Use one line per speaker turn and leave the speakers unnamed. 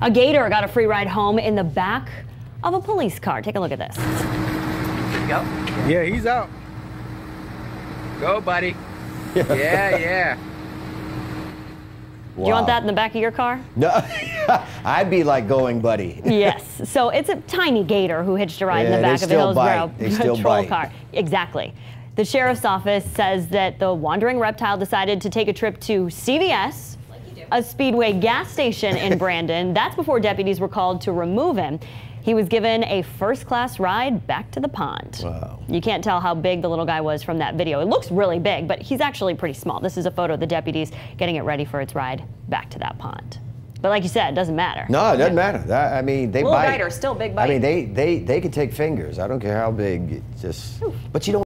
A gator got a free ride home in the back of a police car. Take a look at this.
Go.
Yeah, he's out.
Go, buddy. yeah, yeah.
Do you want that in the back of your car?
No, I'd be like going, buddy.
yes. So it's a tiny gator who hitched a ride in the back of a
still
Hillsborough
bite. They still
patrol
bite.
car. Exactly. The sheriff's office says that the wandering reptile decided to take a trip to CVS, a Speedway gas station in Brandon. That's before deputies were called to remove him. He was given a first class ride back to the pond.
Wow.
You can't tell how big the little guy was from that video. It looks really big, but he's actually pretty small. This is a photo of the deputies getting it ready for its ride back to that pond. But like you said, it doesn't matter.
No, it doesn't matter. That, I mean, they
Little
bite.
biter, still big
I mean, they they they can take fingers. I don't care how big. It's just, but you don't.